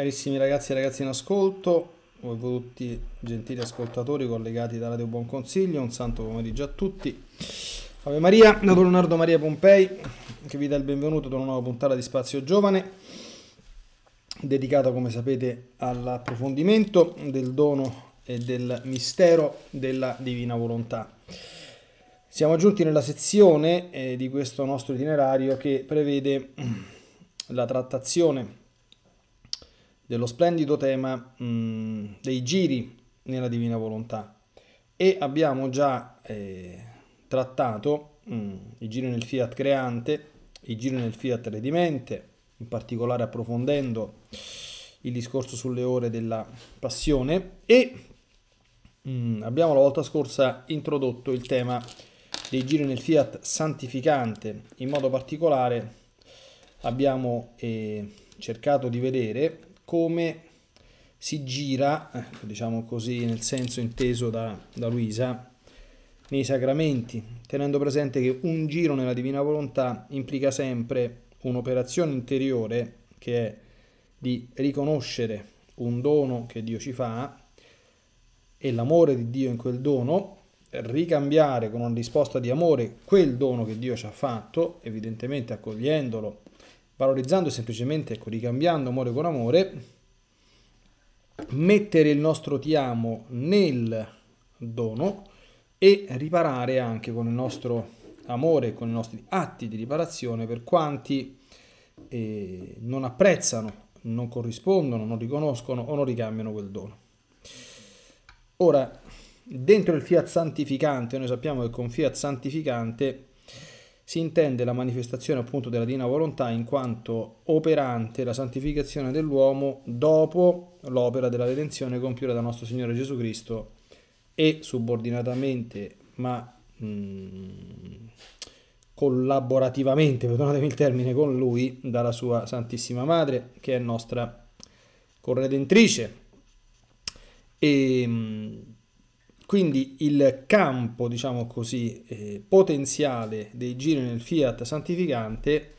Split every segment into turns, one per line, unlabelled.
Carissimi ragazzi e ragazzi in ascolto, voi tutti gentili ascoltatori collegati da Radio Buon Consiglio, un santo pomeriggio a tutti. Ave Maria, da Leonardo Maria Pompei, che vi dà il benvenuto ad una nuova puntata di Spazio Giovane, dedicata come sapete all'approfondimento del dono e del mistero della divina volontà. Siamo giunti nella sezione eh, di questo nostro itinerario che prevede la trattazione dello splendido tema mh, dei giri nella divina volontà. E abbiamo già eh, trattato mh, i giri nel fiat creante, i giri nel fiat redimente, in particolare approfondendo il discorso sulle ore della passione. E mh, abbiamo la volta scorsa introdotto il tema dei giri nel fiat santificante, in modo particolare abbiamo eh, cercato di vedere come si gira, eh, diciamo così nel senso inteso da, da Luisa, nei sacramenti, tenendo presente che un giro nella divina volontà implica sempre un'operazione interiore che è di riconoscere un dono che Dio ci fa e l'amore di Dio in quel dono ricambiare con una risposta di amore quel dono che Dio ci ha fatto, evidentemente accogliendolo, valorizzando semplicemente ecco, ricambiando amore con amore, mettere il nostro ti amo nel dono e riparare anche con il nostro amore, con i nostri atti di riparazione per quanti eh, non apprezzano, non corrispondono, non riconoscono o non ricambiano quel dono. Ora, Dentro il fiat santificante, noi sappiamo che con fiat santificante si intende la manifestazione appunto della divina volontà in quanto operante la santificazione dell'uomo dopo l'opera della redenzione compiuta da nostro Signore Gesù Cristo e subordinatamente ma mh, mm, collaborativamente, perdonatemi il termine, con lui dalla sua Santissima Madre che è nostra corredentrice. E mm, quindi il campo, diciamo così, eh, potenziale dei giri nel fiat santificante,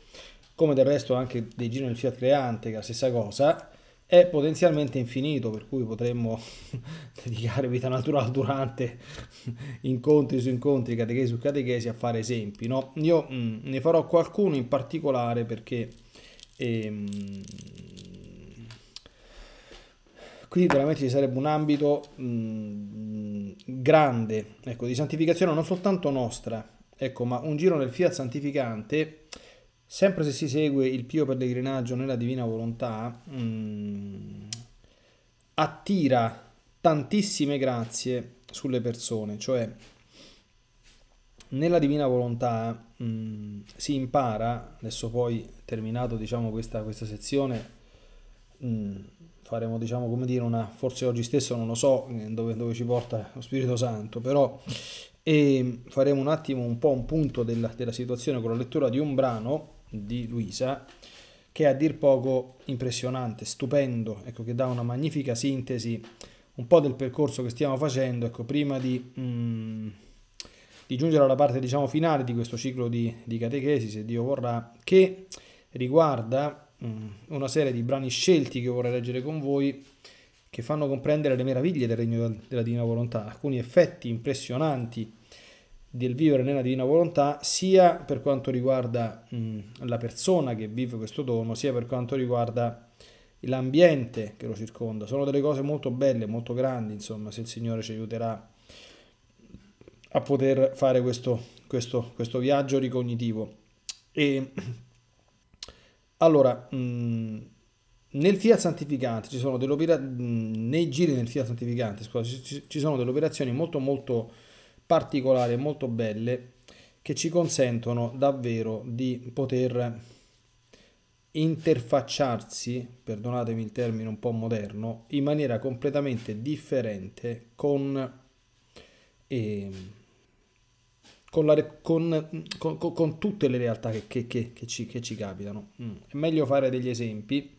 come del resto anche dei giri nel fiat creante, che è la stessa cosa, è potenzialmente infinito, per cui potremmo dedicare vita naturale durante incontri su incontri, catechesi su catechesi, a fare esempi. No? Io mh, mm, ne farò qualcuno in particolare perché ehm, qui veramente ci sarebbe un ambito mh, mm, grande ecco, di santificazione non soltanto nostra, ecco, ma un giro nel fiat santificante, sempre se si segue il pio pellegrinaggio nella divina volontà, mh, mm, attira tantissime grazie sulle persone, cioè nella divina volontà mh, mm, si impara, adesso poi terminato diciamo questa, questa sezione, mh, faremo diciamo come dire una forse oggi stesso non lo so eh, dove, dove ci porta lo Spirito Santo però e faremo un attimo un po' un punto della, della situazione con la lettura di un brano di Luisa che è a dir poco impressionante, stupendo, ecco, che dà una magnifica sintesi un po' del percorso che stiamo facendo, ecco, prima di, mm, di giungere alla parte diciamo finale di questo ciclo di, di catechesi, se Dio vorrà, che riguarda una serie di brani scelti che vorrei leggere con voi che fanno comprendere le meraviglie del regno della divina volontà, alcuni effetti impressionanti del vivere nella divina volontà, sia per quanto riguarda mm, la persona che vive questo dono, sia per quanto riguarda l'ambiente che lo circonda. Sono delle cose molto belle, molto grandi, insomma, se il Signore ci aiuterà a poter fare questo, questo, questo viaggio ricognitivo. E allora, mm, nel fiat santificante ci sono delle operazioni, mm, nei giri nel fiat santificante, scusa, ci sono delle operazioni molto molto particolari e molto belle che ci consentono davvero di poter interfacciarsi, perdonatemi il termine un po' moderno, in maniera completamente differente con eh, con, la, con, con, con, tutte le realtà che, che, che, che ci, ci, capitano. Mm. È meglio fare degli esempi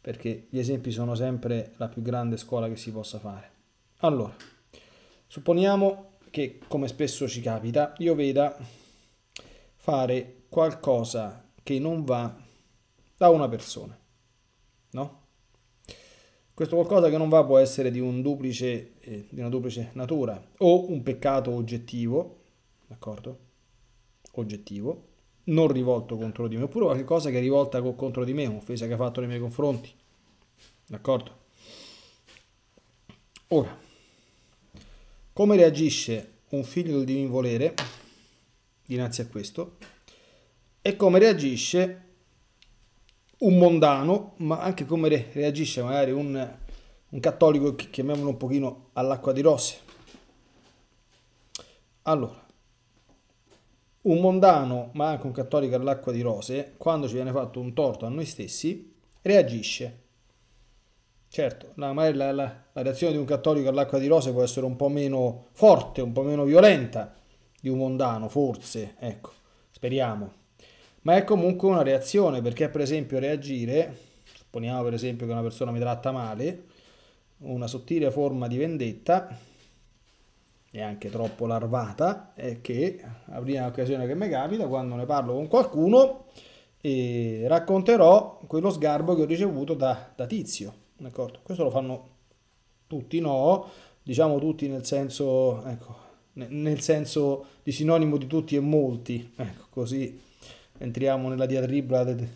perché gli esempi sono sempre la più grande scuola che si possa fare. Allora, supponiamo che, come spesso ci capita, io veda fare qualcosa che non va da una persona, no? Questo qualcosa che non va può essere di, un duplice, eh, di una duplice natura o un peccato oggettivo, d'accordo? Oggettivo, non rivolto contro di me, oppure qualcosa che è rivolta contro di me, un'offesa che ha fatto nei miei confronti, d'accordo? Ora, come reagisce un figlio del divin volere dinanzi a questo e come reagisce un mondano, ma anche come reagisce magari un, un cattolico, chiamiamolo un pochino all'acqua di rose. Allora, un mondano, ma anche un cattolico all'acqua di rose, quando ci viene fatto un torto a noi stessi, reagisce. Certo, la, la, la, la reazione di un cattolico all'acqua di rose può essere un po' meno forte, un po' meno violenta di un mondano, forse, ecco, speriamo ma è comunque una reazione perché per esempio reagire, supponiamo per esempio che una persona mi tratta male, una sottile forma di vendetta e anche troppo larvata è che la prima occasione che mi capita quando ne parlo con qualcuno e racconterò quello sgarbo che ho ricevuto da, da tizio d'accordo? questo lo fanno tutti no diciamo tutti nel senso ecco, nel senso di sinonimo di tutti e molti ecco così entriamo nella diatriba del,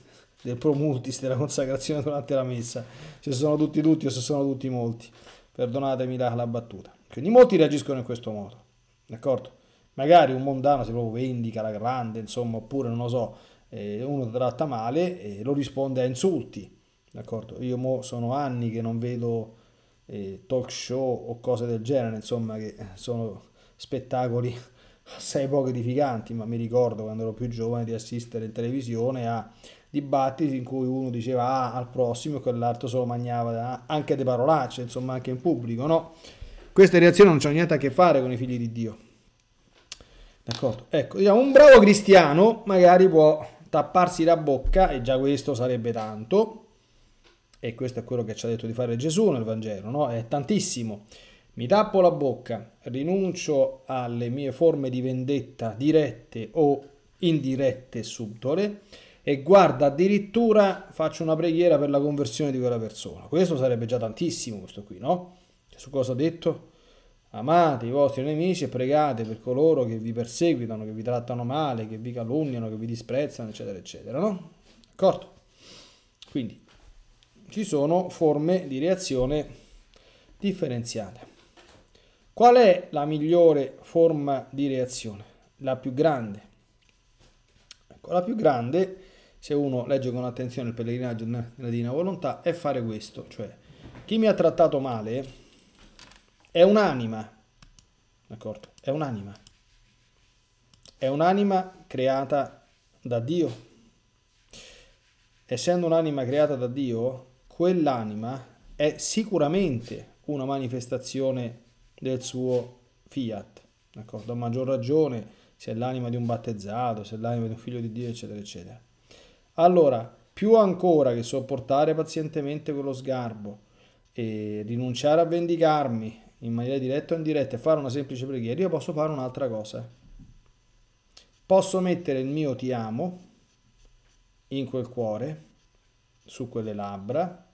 del promultis, della consacrazione durante la messa, se sono tutti tutti o se sono tutti molti. Perdonatemi la, la battuta. Quindi molti reagiscono in questo modo, d'accordo? Magari un mondano si proprio vendica la grande, insomma, oppure non lo so, eh, uno tratta male e lo risponde a insulti, d'accordo? Io sono anni che non vedo eh, talk show o cose del genere, insomma, che sono spettacoli assai poco edificanti, ma mi ricordo quando ero più giovane di assistere in televisione a dibattiti in cui uno diceva ah, al prossimo e quell'altro se lo mangiava anche di parolacce, insomma anche in pubblico, no? Queste reazioni non hanno niente a che fare con i figli di Dio. D'accordo? Ecco, diciamo, un bravo cristiano magari può tapparsi la bocca e già questo sarebbe tanto. E questo è quello che ci ha detto di fare Gesù nel Vangelo, no? È tantissimo. Mi tappo la bocca, rinuncio alle mie forme di vendetta dirette o indirette subdole e guarda addirittura faccio una preghiera per la conversione di quella persona. Questo sarebbe già tantissimo questo qui, no? Su cosa ho detto? Amate i vostri nemici e pregate per coloro che vi perseguitano, che vi trattano male, che vi calunniano, che vi disprezzano, eccetera, eccetera, no? D'accordo? Quindi ci sono forme di reazione differenziate. Qual è la migliore forma di reazione? La più grande. Ecco, la più grande, se uno legge con attenzione il pellegrinaggio nella Divina Volontà, è fare questo, cioè chi mi ha trattato male è un'anima, d'accordo? È un'anima. È un'anima creata da Dio. Essendo un'anima creata da Dio, quell'anima è sicuramente una manifestazione del suo fiat. D'accordo? A maggior ragione se è l'anima di un battezzato, se è l'anima di un figlio di Dio, eccetera, eccetera. Allora, più ancora che sopportare pazientemente quello sgarbo e rinunciare a vendicarmi in maniera diretta o indiretta e fare una semplice preghiera, io posso fare un'altra cosa. Posso mettere il mio ti amo in quel cuore, su quelle labbra,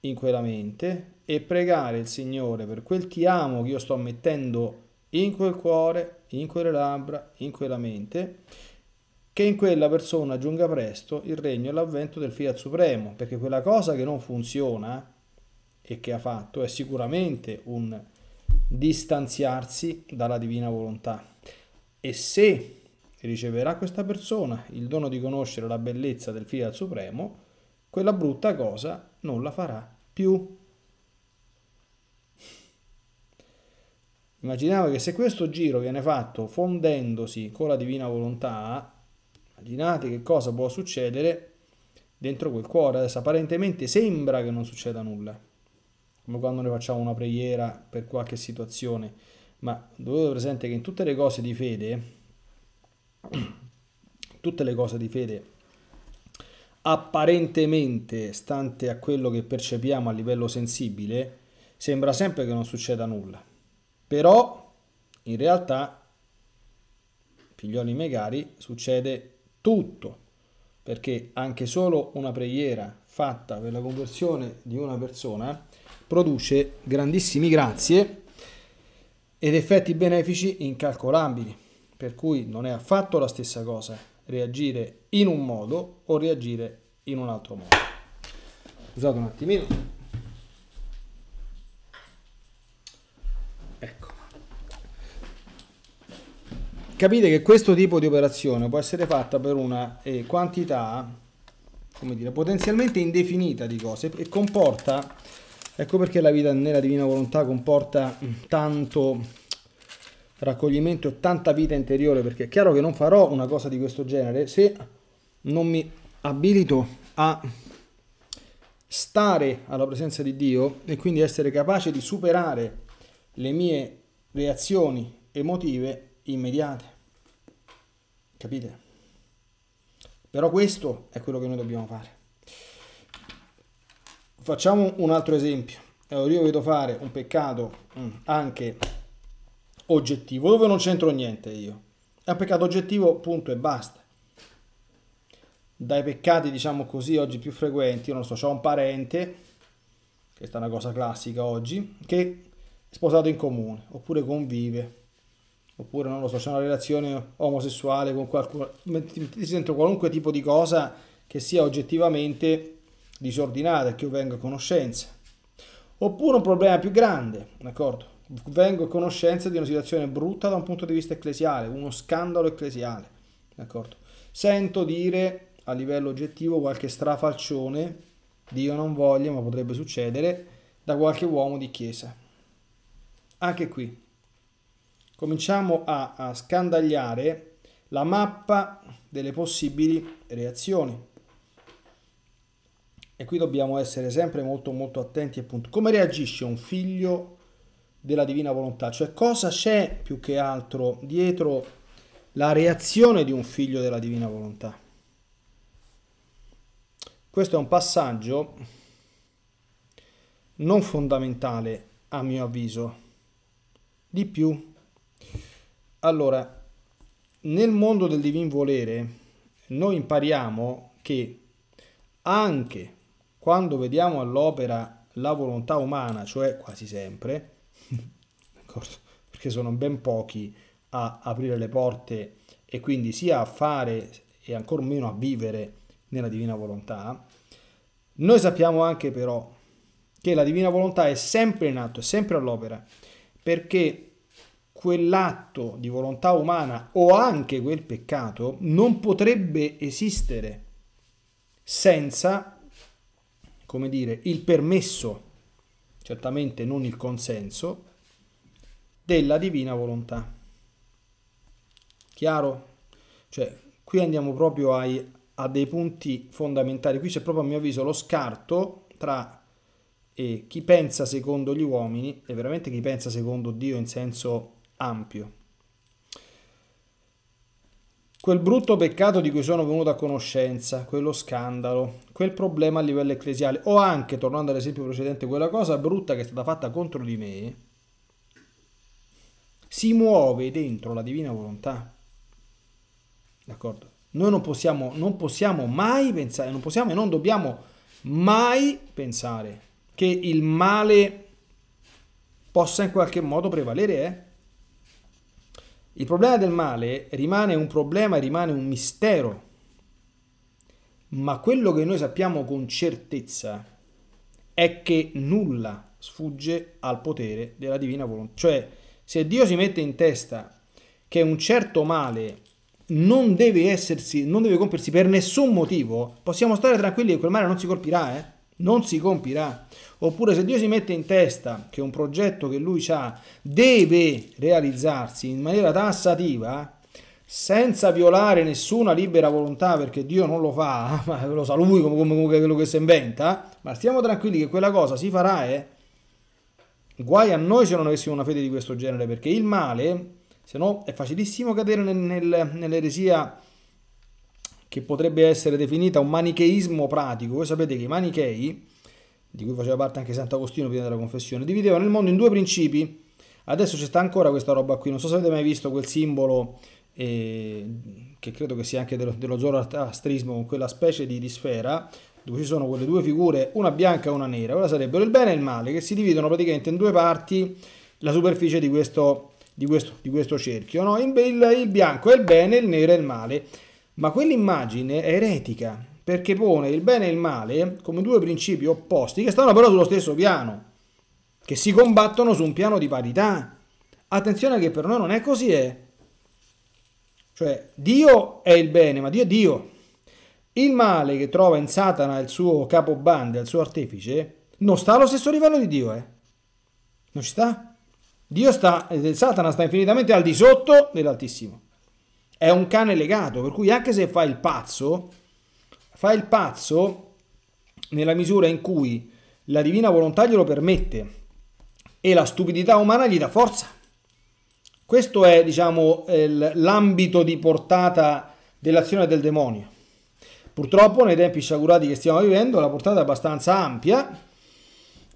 in quella mente e pregare il Signore per quel ti amo che io sto mettendo in quel cuore, in quelle labbra, in quella mente, che in quella persona giunga presto il regno e l'avvento del Fiat Supremo, perché quella cosa che non funziona e che ha fatto è sicuramente un distanziarsi dalla divina volontà. E se riceverà questa persona il dono di conoscere la bellezza del Fiat Supremo, quella brutta cosa non la farà più. Immaginavo che se questo giro viene fatto fondendosi con la divina volontà, immaginate che cosa può succedere dentro quel cuore. Adesso apparentemente sembra che non succeda nulla, come quando noi facciamo una preghiera per qualche situazione, ma dovete presente che in tutte le cose di fede, tutte le cose di fede apparentemente stante a quello che percepiamo a livello sensibile, sembra sempre che non succeda nulla. Però in realtà, figlioli miei cari, succede tutto. perché anche solo una preghiera fatta per la conversione di una persona produce grandissimi grazie ed effetti benefici incalcolabili, per cui non è affatto la stessa cosa reagire in un modo o reagire in un altro modo. Scusate un attimino. Ecco. Capite che questo tipo di operazione può essere fatta per una eh, quantità, come dire, potenzialmente indefinita di cose e comporta, ecco perché la vita nella divina volontà comporta tanto raccoglimento e tanta vita interiore, perché è chiaro che non farò una cosa di questo genere se non mi abilito a stare alla presenza di Dio e quindi essere capace di superare le mie reazioni emotive immediate. Capite? Però questo è quello che noi dobbiamo fare. Facciamo un altro esempio. Allora, io vedo fare un peccato mm, anche oggettivo, dove non c'entro niente io. È un peccato oggettivo, punto e basta. Dai peccati, diciamo così, oggi più frequenti, io non so, ho un parente, questa è una cosa classica oggi, che è sposato in comune, oppure convive, oppure non lo so, c'è una relazione omosessuale con qualcuno, ti sento qualunque tipo di cosa che sia oggettivamente disordinata che io venga a conoscenza. Oppure un problema più grande, d'accordo? vengo a conoscenza di una situazione brutta da un punto di vista ecclesiale, uno scandalo ecclesiale, d'accordo? Sento dire a livello oggettivo qualche strafalcione, Dio non voglia, ma potrebbe succedere, da qualche uomo di chiesa. Anche qui cominciamo a, a scandagliare la mappa delle possibili reazioni. E qui dobbiamo essere sempre molto molto attenti appunto. Come reagisce un figlio della divina volontà, cioè cosa c'è più che altro dietro la reazione di un figlio della divina volontà. Questo è un passaggio non fondamentale a mio avviso. Di più, allora, nel mondo del divin volere noi impariamo che anche quando vediamo all'opera la volontà umana, cioè quasi sempre, perché sono ben pochi a aprire le porte e quindi sia a fare e ancora meno a vivere nella divina volontà. Noi sappiamo anche però che la divina volontà è sempre in atto, è sempre all'opera, perché quell'atto di volontà umana o anche quel peccato non potrebbe esistere senza, come dire, il permesso certamente non il consenso, della divina volontà. Chiaro? Cioè, qui andiamo proprio ai, a dei punti fondamentali. Qui c'è proprio a mio avviso lo scarto tra eh, chi pensa secondo gli uomini e veramente chi pensa secondo Dio in senso ampio. Quel brutto peccato di cui sono venuto a conoscenza, quello scandalo, quel problema a livello ecclesiale, o anche, tornando all'esempio precedente, quella cosa brutta che è stata fatta contro di me, si muove dentro la divina volontà. D'accordo? Noi non possiamo, non possiamo mai pensare, non possiamo e non dobbiamo mai pensare che il male possa in qualche modo prevalere, eh? Il problema del male rimane un problema, rimane un mistero, ma quello che noi sappiamo con certezza è che nulla sfugge al potere della divina volontà. Cioè, se Dio si mette in testa che un certo male non deve, essersi, non deve compiersi per nessun motivo, possiamo stare tranquilli che quel male non si colpirà, eh? non si compirà. Oppure se Dio si mette in testa che un progetto che lui ha deve realizzarsi in maniera tassativa, senza violare nessuna libera volontà, perché Dio non lo fa, ma lo sa lui come, come, come quello che si inventa, ma stiamo tranquilli che quella cosa si farà, eh? Guai a noi se non avessimo una fede di questo genere, perché il male, se no è facilissimo cadere nel, nel, nell'eresia che potrebbe essere definita un manicheismo pratico. Voi sapete che i manichei, di cui faceva parte anche Sant'Agostino prima della confessione, dividevano il mondo in due principi. Adesso c'è sta ancora questa roba qui, non so se avete mai visto quel simbolo che credo che sia anche dello, dello zoroastrismo, con quella specie di, di sfera, dove ci sono quelle due figure, una bianca e una nera. Ora sarebbero il bene e il male, che si dividono praticamente in due parti la superficie di questo, di questo, di questo cerchio. No? Il, il, il bianco è il bene, il nero è il male. Ma quell'immagine è eretica, perché pone il bene e il male come due principi opposti che stanno però sullo stesso piano, che si combattono su un piano di parità. Attenzione che per noi non è così, eh. Cioè, Dio è il bene, ma Dio è Dio. Il male che trova in Satana il suo capobande, il suo artefice, non sta allo stesso livello di Dio, eh. Non ci sta. Dio sta, eh, Satana sta infinitamente al di sotto dell'Altissimo. È un cane legato, per cui anche se fa il pazzo, fa il pazzo nella misura in cui la divina volontà glielo permette e la stupidità umana gli dà forza. Questo è, diciamo, l'ambito di portata dell'azione del demonio. Purtroppo nei tempi sciagurati che stiamo vivendo la portata è abbastanza ampia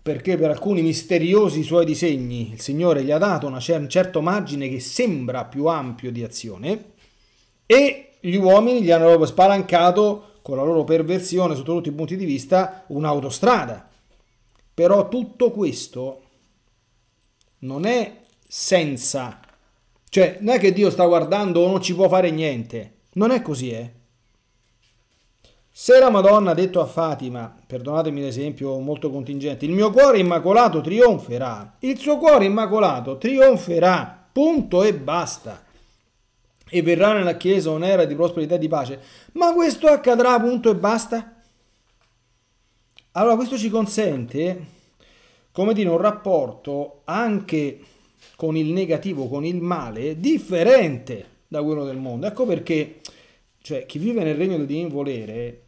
perché per alcuni misteriosi suoi disegni il Signore gli ha dato una un certo margine che sembra più ampio di azione e gli uomini gli hanno proprio spalancato con la loro perversione sotto tutti i punti di vista un'autostrada. Però tutto questo non è senza, cioè non è che Dio sta guardando o non ci può fare niente, non è così, eh. Se la Madonna ha detto a Fatima, perdonatemi l'esempio molto contingente, il mio cuore immacolato trionferà, il suo cuore immacolato trionferà, punto e basta. E verrà nella Chiesa un'era di prosperità e di pace. Ma questo accadrà, punto e basta? Allora questo ci consente, come dire, un rapporto anche con il negativo, con il male, differente da quello del mondo. Ecco perché cioè, chi vive nel regno del divino volere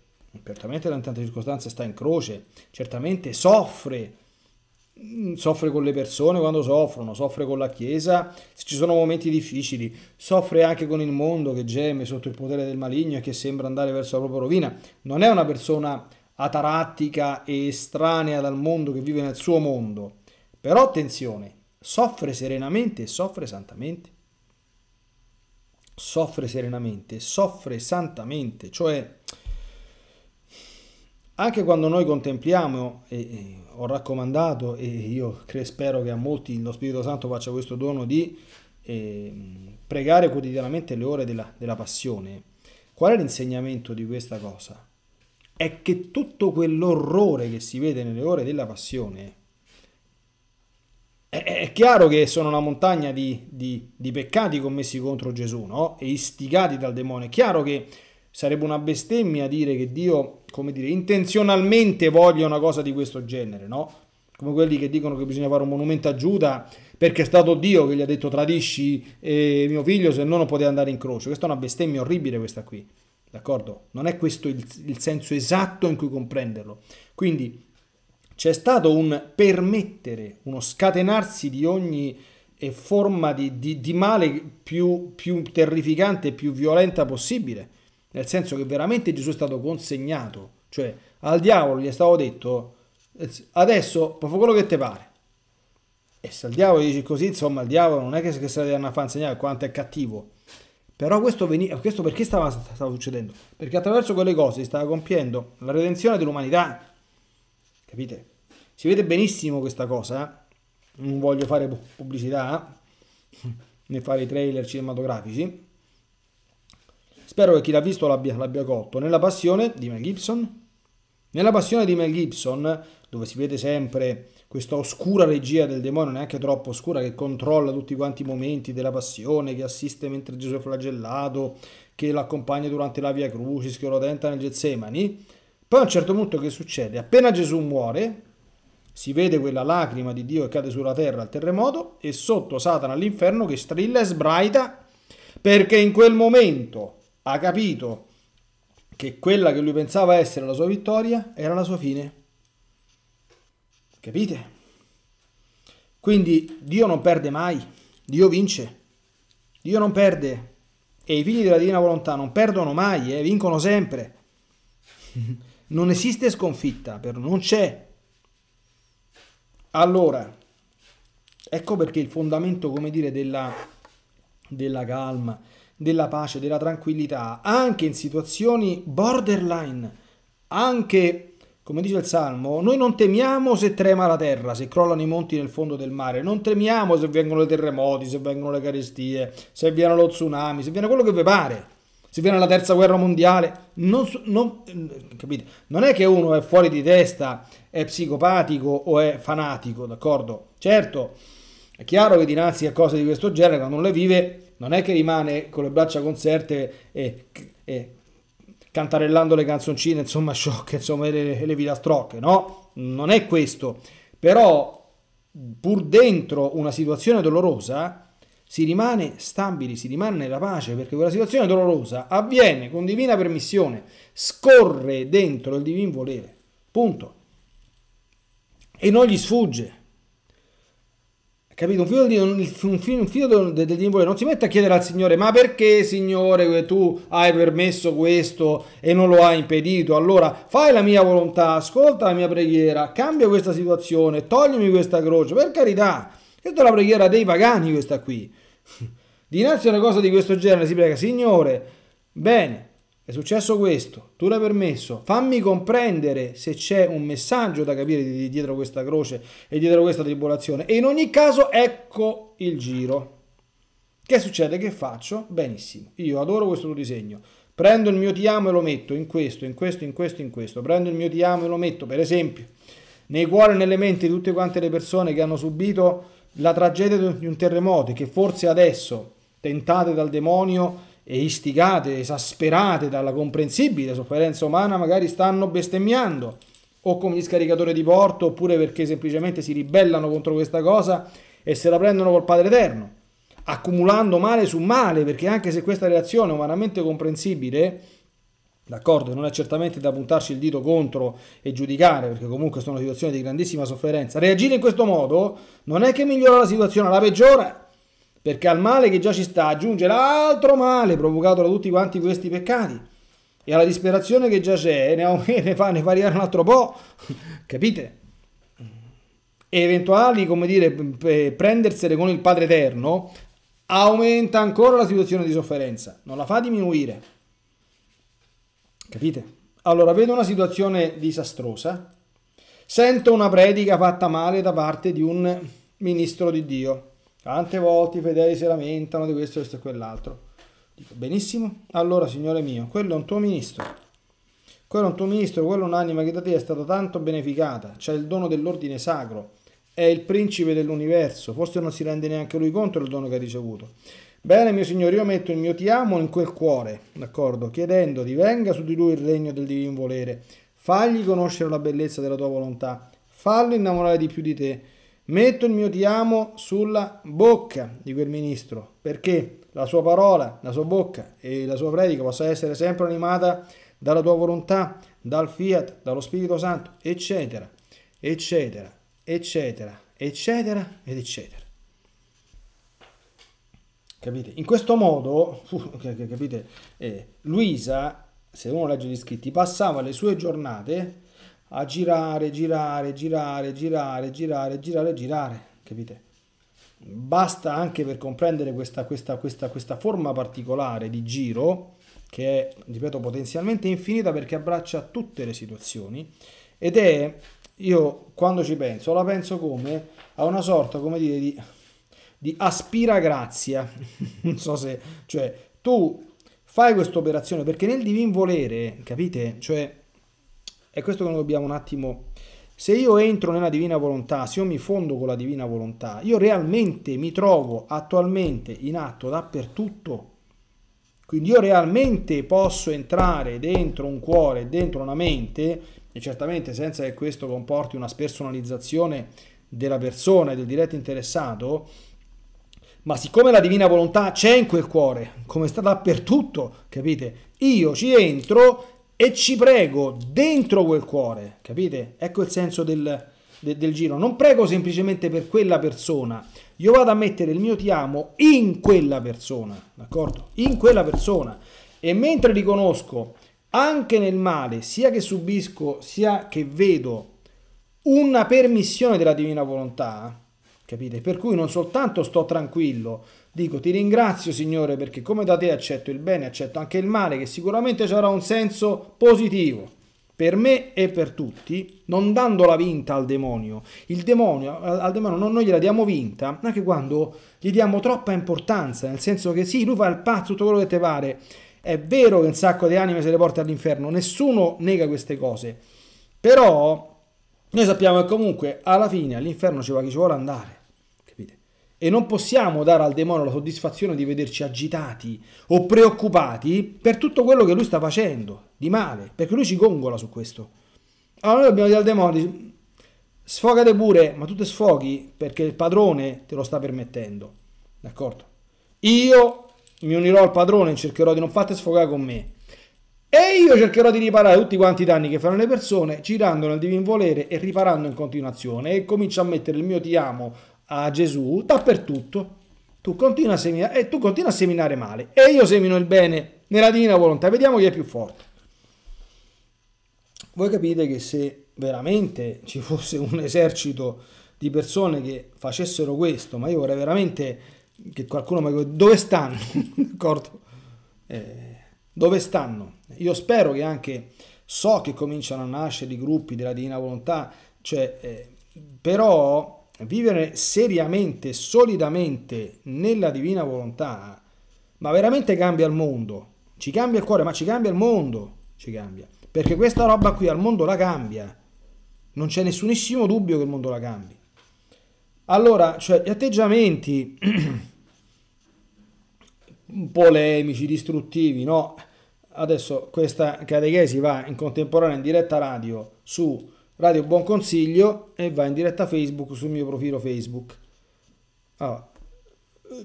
certamente in tante circostanze sta in croce, certamente soffre, mm, soffre con le persone quando soffrono, soffre con la Chiesa se ci sono momenti difficili, soffre anche con il mondo che geme sotto il potere del maligno e che sembra andare verso la propria rovina. Non è una persona atarattica e estranea dal mondo che vive nel suo mondo. Però attenzione, soffre serenamente e soffre santamente. Soffre serenamente, soffre santamente, cioè anche quando noi contempliamo, e, e ho raccomandato e io cre- spero che a molti lo Spirito Santo faccia questo dono di eh, pregare quotidianamente le ore della, della passione, qual è l'insegnamento di questa cosa? È che tutto quell'orrore che si vede nelle ore della passione è, chiaro che sono una montagna di, di, di peccati commessi contro Gesù no? e istigati dal demonio. È chiaro che sarebbe una bestemmia dire che Dio, come dire, intenzionalmente voglia una cosa di questo genere, no? Come quelli che dicono che bisogna fare un monumento a Giuda perché è stato Dio che gli ha detto tradisci eh, mio figlio se no non poteva andare in croce. Questa è una bestemmia orribile questa qui, d'accordo? Non è questo il, il senso esatto in cui comprenderlo. Quindi c'è stato un permettere, uno scatenarsi di ogni eh, forma di, di, di male più, più terrificante e più violenta possibile nel senso che veramente Gesù è stato consegnato, cioè al diavolo gli è stato detto adesso fare quello che ti pare. E se il diavolo dice così, insomma, il diavolo non è che, che se la fa insegnare quanto è cattivo. Però questo, questo perché stava, stava succedendo? Perché attraverso quelle cose si stava compiendo la redenzione dell'umanità. Capite? Si vede benissimo questa cosa. Eh? Non voglio fare pubblicità né fare i trailer cinematografici Spero che chi l'ha visto l'abbia, l'abbia colto. Nella passione di Mel Gibson, nella passione di Mel Gibson, dove si vede sempre questa oscura regia del demonio, neanche troppo oscura, che controlla tutti quanti i momenti della passione, che assiste mentre Gesù è flagellato, che l'accompagna durante la via Crucis, che lo tenta nel Getsemani. Poi a un certo punto che succede? Appena Gesù muore, si vede quella lacrima di Dio che cade sulla terra al terremoto e sotto Satana all'inferno che strilla e sbraita perché in quel momento ha capito che quella che lui pensava essere la sua vittoria era la sua fine. Capite? Quindi Dio non perde mai, Dio vince, Dio non perde e i figli della divina volontà non perdono mai, eh, vincono sempre. Non esiste sconfitta, non c'è. Allora, ecco perché il fondamento, come dire, della, della calma, della pace, della tranquillità, anche in situazioni borderline, anche come dice il Salmo, noi non temiamo se trema la terra, se crollano i monti nel fondo del mare, non temiamo se vengono i terremoti, se vengono le carestie, se viene lo tsunami, se viene quello che vi pare, se viene la terza guerra mondiale. Non, non, non è che uno è fuori di testa, è psicopatico o è fanatico, d'accordo? Certo, è chiaro che dinanzi a cose di questo genere, quando non le vive, non è che rimane con le braccia conserte e, e cantarellando le canzoncine, insomma, sciocche, insomma, le, le vilastrocche, no? Non è questo. Però, pur dentro una situazione dolorosa, si rimane stabili, si rimane nella pace, perché quella situazione dolorosa avviene con divina permissione, scorre dentro il divin volere. Punto. E non gli sfugge. Capito? Un figlio, di, un un figlio del, del, del non si mette a chiedere al Signore, ma perché Signore tu hai permesso questo e non lo hai impedito? Allora fai la mia volontà, ascolta la mia preghiera, cambia questa situazione, toglimi questa croce, per carità. Questa è la preghiera dei pagani questa qui. Dinanzi a una cosa di questo genere si prega, Signore, bene, è successo questo, tu l'hai permesso, fammi comprendere se c'è un messaggio da capire dietro questa croce e dietro questa tribolazione. E in ogni caso ecco il giro. Che succede? Che faccio? Benissimo, io adoro questo tuo disegno. Prendo il mio ti amo e lo metto in questo, in questo, in questo, in questo. Prendo il mio ti amo e lo metto, per esempio, nei cuori e nelle menti di tutte quante le persone che hanno subito la tragedia di un terremoto, che forse adesso, tentate dal demonio, e istigate, esasperate dalla comprensibile sofferenza umana, magari stanno bestemmiando, o come gli scaricatori di porto, oppure perché semplicemente si ribellano contro questa cosa e se la prendono col Padre Eterno, accumulando male su male, perché anche se questa reazione è umanamente comprensibile, d'accordo, non è certamente da puntarci il dito contro e giudicare, perché comunque sono situazioni di grandissima sofferenza, reagire in questo modo non è che migliora la situazione, la peggiora perché al male che già ci sta aggiunge l'altro male provocato da tutti quanti questi peccati e alla disperazione che già c'è ne, ne, fa, ne fa arrivare un altro po', capite? E eventuali, come dire, prendersene con il Padre Eterno aumenta ancora la situazione di sofferenza, non la fa diminuire. Capite? Allora vedo una situazione disastrosa, sento una predica fatta male da parte di un ministro di Dio Tante volte i fedeli si lamentano di questo, questo e quell'altro. Dico, benissimo, allora Signore mio, quello è un tuo ministro. Quello è un tuo ministro, quello è un'anima che da te è stata tanto beneficata, c'è il dono dell'ordine sacro, è il principe dell'universo, forse non si rende neanche lui conto del dono che ha ricevuto. Bene, mio Signore, io metto il mio ti amo in quel cuore, d'accordo? Chiedendoti, venga su di lui il regno del divino volere, fagli conoscere la bellezza della tua volontà, fallo innamorare di più di te, Metto il mio ti amo sulla bocca di quel ministro perché la sua parola, la sua bocca e la sua predica possa essere sempre animata dalla tua volontà, dal fiat, dallo Spirito Santo, eccetera, eccetera, eccetera, eccetera ed eccetera. Capite? In questo modo, capite, eh, Luisa, se uno legge gli scritti, passava le sue giornate a girare, girare, girare, girare, girare, girare, girare, capite? Basta anche per comprendere questa, questa, questa, questa forma particolare di giro, che è, ripeto, potenzialmente infinita perché abbraccia tutte le situazioni, ed è, io quando ci penso, la penso come a una sorta, come dire, di, di aspiragrazia, non so se, cioè, tu fai questa operazione perché nel divin volere, capite? Cioè, è questo che noi dobbiamo un attimo... Se io entro nella divina volontà, se io mi fondo con la divina volontà, io realmente mi trovo attualmente in atto dappertutto. Quindi io realmente posso entrare dentro un cuore, dentro una mente, e certamente senza che questo comporti una spersonalizzazione della persona e del diretto interessato, ma siccome la divina volontà c'è in quel cuore, come sta dappertutto, capite? Io ci entro e ci prego dentro quel cuore, capite? Ecco il senso del, de, del giro. Non prego semplicemente per quella persona, io vado a mettere il mio ti amo in quella persona, d'accordo? In quella persona. E mentre riconosco anche nel male, sia che subisco, sia che vedo una permissione della divina volontà, capite? Per cui non soltanto sto tranquillo, dico ti ringrazio Signore perché come da te accetto il bene, accetto anche il male, che sicuramente avrà un senso positivo per me e per tutti, non dando la vinta al demonio. Il demonio, al demonio non noi gliela diamo vinta, anche quando gli diamo troppa importanza, nel senso che sì, lui fa il pazzo, tutto quello che ti pare. È vero che un sacco di anime se le porta all'inferno, nessuno nega queste cose. Però noi sappiamo che comunque alla fine all'inferno ci va chi ci vuole andare. E non possiamo dare al demonio la soddisfazione di vederci agitati o preoccupati per tutto quello che lui sta facendo di male, perché lui ci gongola su questo. Allora noi dobbiamo dire al demonio, sfogate pure, ma tu ti sfoghi perché il padrone te lo sta permettendo. D'accordo? Io mi unirò al padrone e cercherò di non farti sfogare con me. E io cercherò di riparare tutti quanti i danni che fanno le persone, girando nel divin volere e riparando in continuazione. E comincio a mettere il mio ti amo a Gesù dappertutto. Tu continui a seminare, e tu continui a seminare male. E io semino il bene nella divina volontà. Vediamo chi è più forte. Voi capite che se veramente ci fosse un esercito di persone che facessero questo, ma io vorrei veramente che qualcuno mi dove stanno, d'accordo? Eh, dove stanno? Io spero che anche so che cominciano a nascere i gruppi della Divina Volontà, cioè, eh, però vivere seriamente, solidamente nella Divina Volontà, ma veramente cambia il mondo, ci cambia il cuore, ma ci cambia il mondo, ci cambia, perché questa roba qui al mondo la cambia, non c'è nessunissimo dubbio che il mondo la cambi. Allora, cioè, gli atteggiamenti polemici, distruttivi, no? Adesso questa catechesi va in contemporanea in diretta radio su Radio Buon Consiglio e va in diretta Facebook sul mio profilo Facebook. Allora,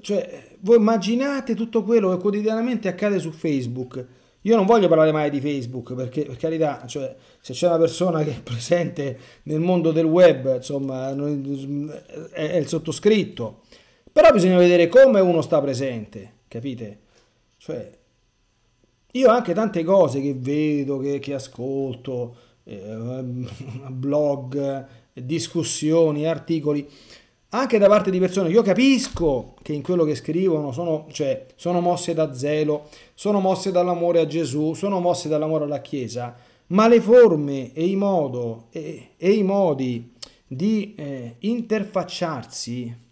cioè, voi immaginate tutto quello che quotidianamente accade su Facebook. Io non voglio parlare mai di Facebook perché, per carità, cioè, se c'è una persona che è presente nel mondo del web, insomma, è il sottoscritto. Però bisogna vedere come uno sta presente capite? Cioè, io anche tante cose che vedo, che, che ascolto, blog, discussioni, articoli, anche da parte di persone, io capisco che in quello che scrivono sono, cioè, sono mosse da zelo, sono mosse dall'amore a Gesù, sono mosse dall'amore alla Chiesa, ma le forme e i, modo, e, e i modi di eh, interfacciarsi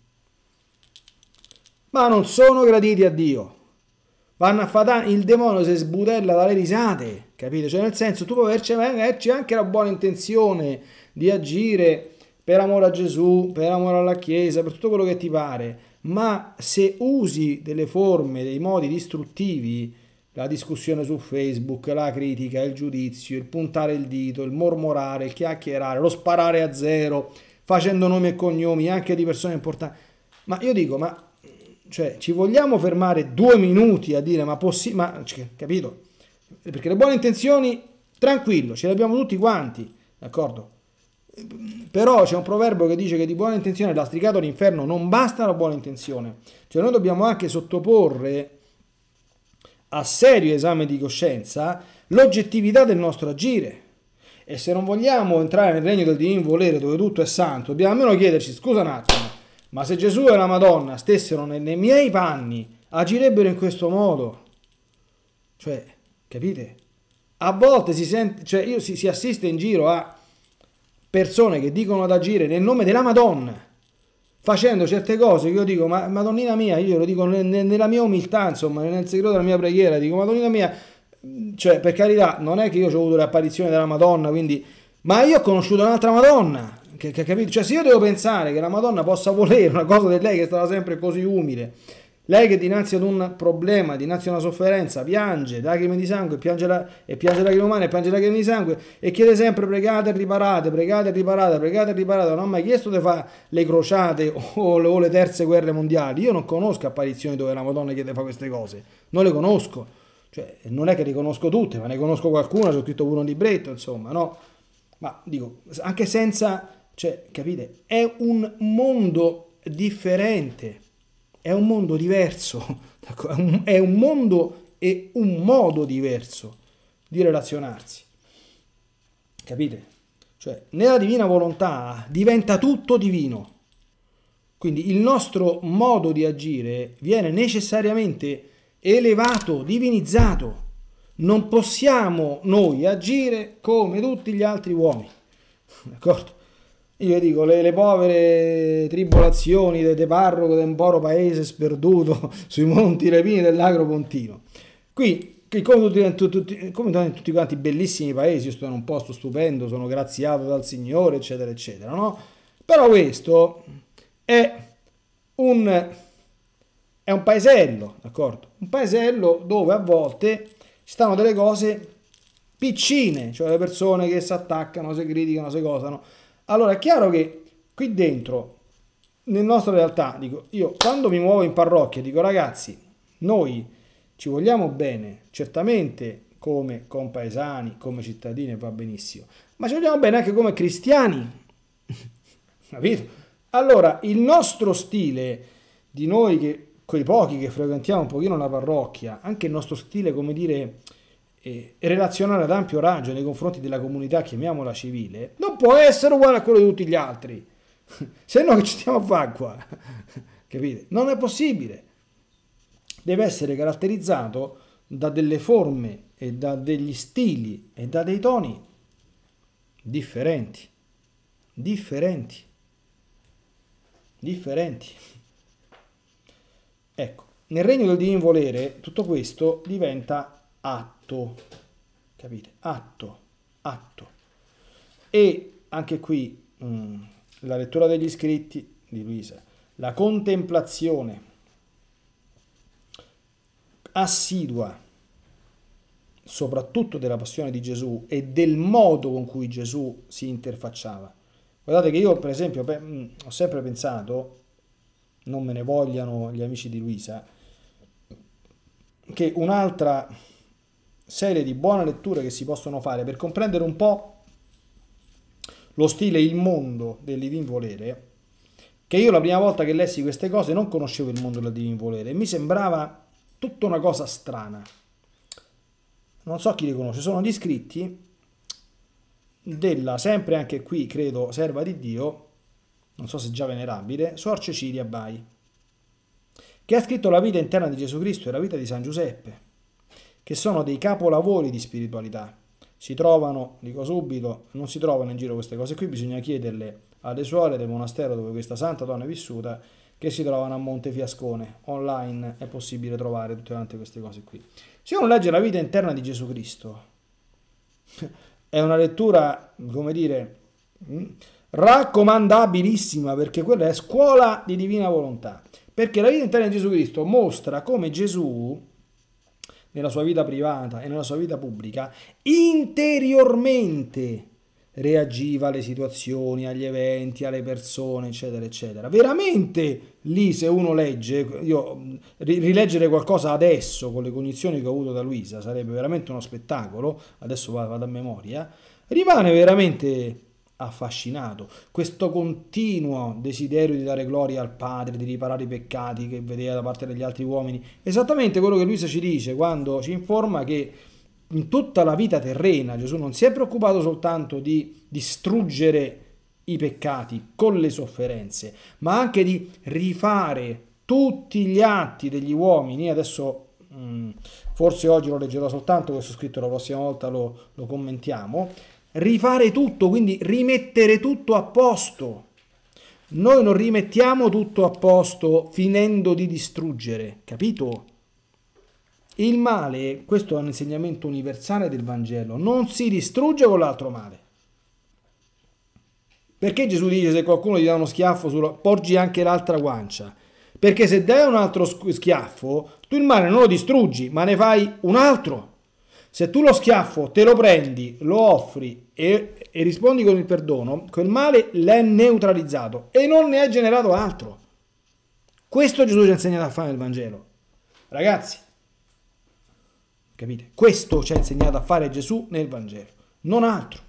ma non sono graditi a Dio. Vanno a fare il demonio si sbudella dalle risate, capite? Cioè nel senso tu puoi averci anche la buona intenzione di agire per amore a Gesù, per amore alla Chiesa, per tutto quello che ti pare, ma se usi delle forme, dei modi distruttivi, la discussione su Facebook, la critica, il giudizio, il puntare il dito, il mormorare, il chiacchierare, lo sparare a zero, facendo nomi e cognomi anche di persone importanti. Ma io dico, ma cioè, ci vogliamo fermare due minuti a dire ma ma cioè, capito? Perché le buone intenzioni, tranquillo, ce le abbiamo tutti quanti, d'accordo? Però c'è un proverbio che dice che di buona intenzione lastricato all'inferno non basta la buona intenzione. Cioè noi dobbiamo anche sottoporre a serio esame di coscienza l'oggettività del nostro agire. E se non vogliamo entrare nel regno del divino volere dove tutto è santo, dobbiamo almeno chiederci, scusa un attimo, ma se Gesù e la Madonna stessero nei, nei miei panni, agirebbero in questo modo. Cioè, capite? A volte si sente, cioè io si, si assiste in giro a persone che dicono ad agire nel nome della Madonna, facendo certe cose che io dico, ma Madonnina mia, io lo dico nella mia umiltà, insomma, nel segreto della mia preghiera, dico, Madonnina mia, cioè per carità, non è che io ho avuto le apparizioni della Madonna, quindi, ma io ho conosciuto un'altra Madonna, che, che, capito? Cioè, se io devo pensare che la Madonna possa volere una cosa di lei che è stata sempre così umile, lei che dinanzi ad un problema, dinanzi a una sofferenza, piange lacrime di sangue, piange la, e piange lacrime umane, e piange lacrime di sangue, e chiede sempre pregate e riparate, pregate e riparate, pregate e riparate. Non ho mai chiesto di fare le crociate o le, o le, terze guerre mondiali. Io non conosco apparizioni dove la Madonna chiede di fare queste cose. Non le conosco. Cioè, non è che le conosco tutte, ma ne conosco qualcuna, ho scritto pure un libretto, insomma, no? Ma dico, anche senza cioè, capite? È un mondo differente, è un mondo diverso, è un mondo e un modo diverso di relazionarsi. Capite? Cioè, nella divina volontà diventa tutto divino. Quindi il nostro modo di agire viene necessariamente elevato, divinizzato. Non possiamo noi agire come tutti gli altri uomini. D'accordo? Io dico, le, le povere tribolazioni del de parroco del poro paese sperduto sui monti repini dell'agro pontino. Qui, qui come, tutti, tutti, come tutti quanti bellissimi paesi, io sto in un posto stupendo, sono graziato dal Signore, eccetera, eccetera, no? Però questo è un, è un paesello, d'accordo? Un paesello dove a volte stanno delle cose piccine, cioè le persone che si attaccano, si criticano, si cosano. Allora è chiaro che qui dentro, nella nostra realtà, dico, io quando mi muovo in parrocchia dico ragazzi, noi ci vogliamo bene, certamente come compaesani, come cittadini va benissimo, ma ci vogliamo bene anche come cristiani, capito? Allora, il nostro stile di noi, che, quei pochi che frequentiamo un pochino la parrocchia, anche il nostro stile, come dire, eh, relazionale ad ampio raggio nei confronti della comunità, chiamiamola civile, non può essere uguale a quello di tutti gli altri. Se no che ci stiamo a fare qua? Capite? Non è possibile. Deve essere caratterizzato da delle forme e da degli stili e da dei toni differenti. Differenti differenti. Ecco, nel regno del divino volere tutto questo diventa atto, capite? Atto, atto. E anche qui mh, mm, la lettura degli scritti di Luisa, la contemplazione assidua soprattutto della passione di Gesù e del modo con cui Gesù si interfacciava Guardate che io, per esempio, mm, ho sempre pensato, non me ne vogliano gli amici di Luisa, che un'altra serie di buone letture che si possono fare per comprendere un po' lo stile, il mondo del Divin Volere, che io la prima volta che lessi queste cose non conoscevo il mondo del Divin Volere mi sembrava tutta una cosa strana. Non so chi li conosce, sono gli scritti della, sempre anche qui credo, serva di Dio, non so se già venerabile, Suor Cecilia Bai, che ha scritto la vita interna di Gesù Cristo e la vita di San Giuseppe, che sono dei capolavori di spiritualità. Si trovano, dico subito, non si trovano in giro queste cose qui, bisogna chiederle alle suore del monastero dove questa santa donna è vissuta, che si trovano a Monte Fiascone. Online è possibile trovare tutte queste cose qui. Se uno legge la vita interna di Gesù Cristo, è una lettura, come dire, mm, raccomandabilissima perché quella è scuola di divina volontà. Perché la vita interna di Gesù Cristo mostra come Gesù, nella sua vita privata e nella sua vita pubblica, interiormente reagiva alle situazioni, agli eventi, alle persone, eccetera, eccetera. Veramente lì, se uno legge, io rileggere qualcosa adesso con le cognizioni che ho avuto da Luisa sarebbe veramente uno spettacolo, adesso vado a memoria, rimane veramente affascinato. Questo continuo desiderio di dare gloria al Padre, di riparare i peccati che vedeva da parte degli altri uomini, esattamente quello che Luisa ci dice quando ci informa che in tutta la vita terrena Gesù non si è preoccupato soltanto di distruggere i peccati con le sofferenze, ma anche di rifare tutti gli atti degli uomini. Adesso mm, forse oggi lo leggerò soltanto questo scritto, la prossima volta lo, lo commentiamo. Rifare tutto, quindi rimettere tutto a posto. Noi non rimettiamo tutto a posto finendo di distruggere, capito? Il male, questo è un insegnamento universale del Vangelo, non si distrugge con l'altro male. Perché Gesù dice se qualcuno ti dà uno schiaffo, sulla, porgi anche l'altra guancia? Perché se dai un altro schiaffo, tu il male non lo distruggi, ma ne fai un altro. Se tu lo schiaffo te lo prendi, lo offri e, e rispondi con il perdono, quel male l'è neutralizzato e non ne hai generato altro. Questo Gesù ci ha insegnato a fare nel Vangelo. Ragazzi, Capite? Questo ci ha insegnato a fare Gesù nel Vangelo, non altro.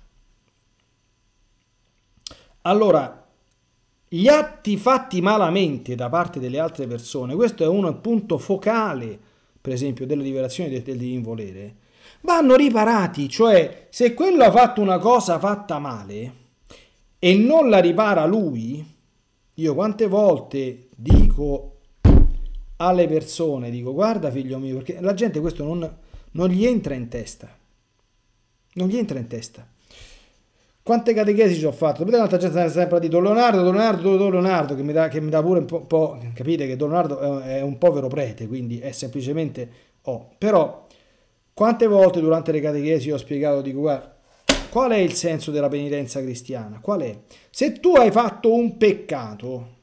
Allora, gli atti fatti malamente da parte delle altre persone, questo è un punto focale, per esempio, della liberazione del, del divin volere, vanno riparati, cioè se quello ha fatto una cosa fatta male e non la ripara lui, Io quante volte dico alle persone, dico guarda figlio mio, perché la gente questo non, non gli entra in testa. Non gli entra in testa. Quante catechesi ci ho fatto? Sapete quanta gente sempre di Don Leonardo, Don Leonardo, Don Leonardo, che mi dà, che mi dà pure un po', po', Capite che Don Leonardo è un povero prete, quindi è semplicemente... Oh, però, quante volte durante le catechesi ho spiegato, dico, guarda, qual è il senso della penitenza cristiana? Qual è? Se tu hai fatto un peccato,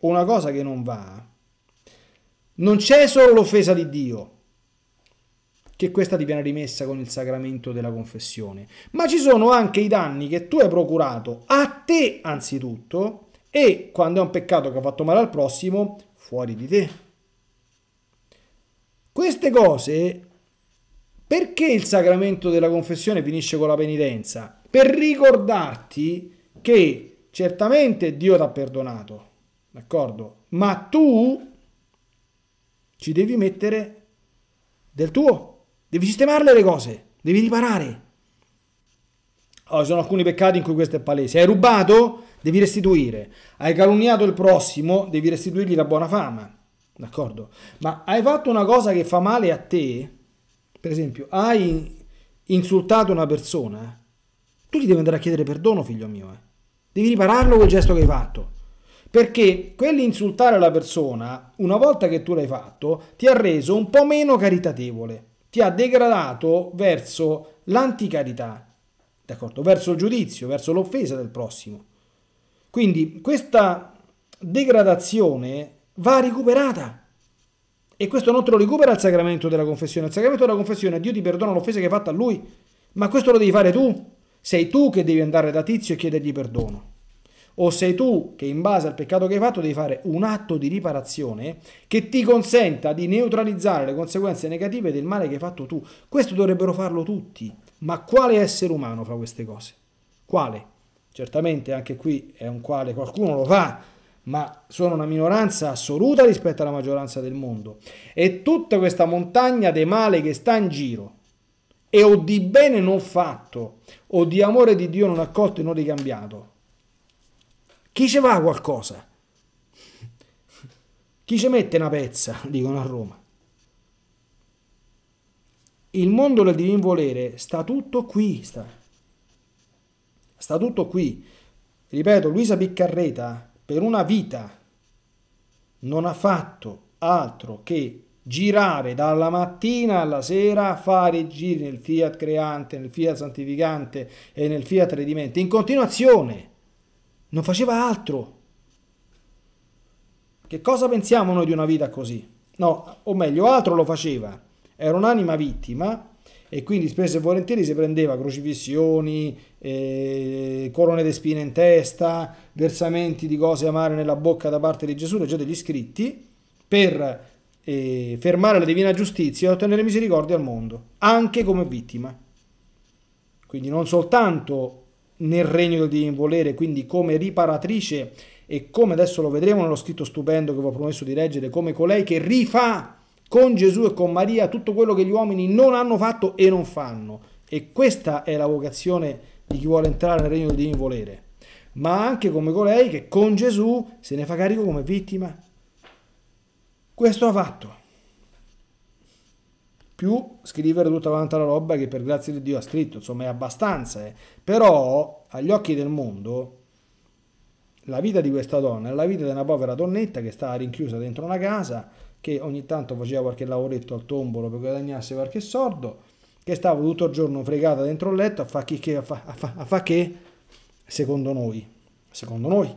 una cosa che non va, non c'è solo l'offesa di Dio, che questa ti viene rimessa con il sacramento della confessione, ma ci sono anche i danni che tu hai procurato a te anzitutto e quando è un peccato che ha fatto male al prossimo, fuori di te. Queste cose, perché il sacramento della confessione finisce con la penitenza? Per ricordarti che certamente Dio ti ha perdonato, d'accordo? Ma tu ci devi mettere del tuo. Devi sistemarle le cose, devi riparare. Oh, ci sono alcuni peccati in cui questo è palese. Hai rubato? Devi restituire. Hai calunniato il prossimo? Devi restituirgli la buona fama. D'accordo? Ma hai fatto una cosa che fa male a te? Per esempio, hai insultato una persona? Tu gli devi andare a chiedere perdono, figlio mio. Eh. Devi ripararlo quel gesto che hai fatto. Perché quell'insultare la persona, una volta che tu l'hai fatto, ti ha reso un po' meno caritatevole ti ha degradato verso l'anticarità, d'accordo? Verso il giudizio, verso l'offesa del prossimo. Quindi questa degradazione va recuperata. E questo non te lo recupera il sacramento della confessione. Il sacramento della confessione, Dio ti perdona l'offesa che hai fatto a lui, ma questo lo devi fare tu. Sei tu che devi andare da Tizio e chiedergli perdono o sei tu che in base al peccato che hai fatto devi fare un atto di riparazione che ti consenta di neutralizzare le conseguenze negative del male che hai fatto tu. Questo dovrebbero farlo tutti, ma quale essere umano fa queste cose? Quale? Certamente anche qui è un quale qualcuno lo fa, ma sono una minoranza assoluta rispetto alla maggioranza del mondo. E tutta questa montagna di male che sta in giro, e o di bene non fatto, o di amore di Dio non accolto e non ricambiato, chi ci va qualcosa? Chi ci mette una pezza, dicono a Roma. Il mondo del divin volere sta tutto qui, sta. Sta tutto qui. Ripeto, Luisa Piccarreta per una vita non ha fatto altro che girare dalla mattina alla sera, fare giri nel fiat creante, nel fiat santificante e nel fiat redimente in continuazione non faceva altro. Che cosa pensiamo noi di una vita così? No, o meglio, altro lo faceva. Era un'anima vittima e quindi spesso e volentieri si prendeva crocifissioni, eh, corone di spine in testa, versamenti di cose amare nella bocca da parte di Gesù, già degli scritti, per eh, fermare la divina giustizia e ottenere misericordia al mondo, anche come vittima. Quindi non soltanto nel regno del divino volere, quindi come riparatrice e come adesso lo vedremo nello scritto stupendo che vi ho promesso di leggere, come colei che rifà con Gesù e con Maria tutto quello che gli uomini non hanno fatto e non fanno. E questa è la vocazione di chi vuole entrare nel regno del divino volere. Ma anche come colei che con Gesù se ne fa carico come vittima. Questo ha fatto più scrivere tutta quanta la roba che per grazia di Dio ha scritto, insomma è abbastanza. Eh. Però agli occhi del mondo la vita di questa donna è la vita di una povera donnetta che stava rinchiusa dentro una casa, che ogni tanto faceva qualche lavoretto al tombolo per guadagnarsi qualche sordo, che stava tutto il giorno fregata dentro il letto a fa, chi, che, a fa, a fa, a fa che? Secondo noi. Secondo noi.